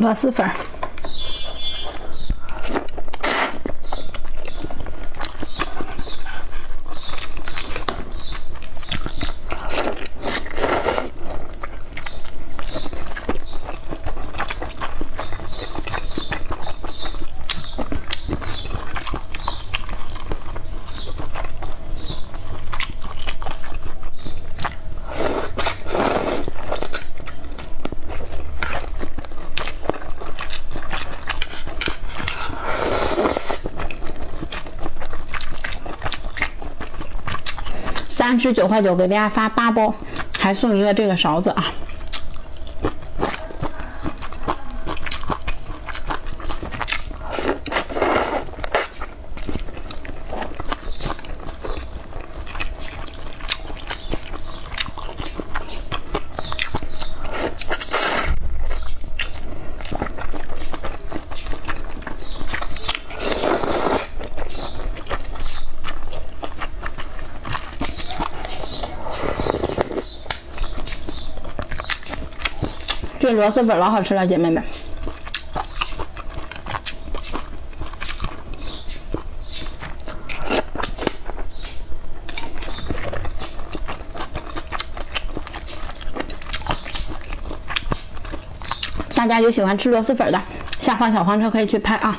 螺蛳粉儿。三十九块九给大家发八包，还送一个这个勺子啊。这螺蛳粉老好吃了，姐妹们。大家有喜欢吃螺蛳粉的，下方小黄车可以去拍啊。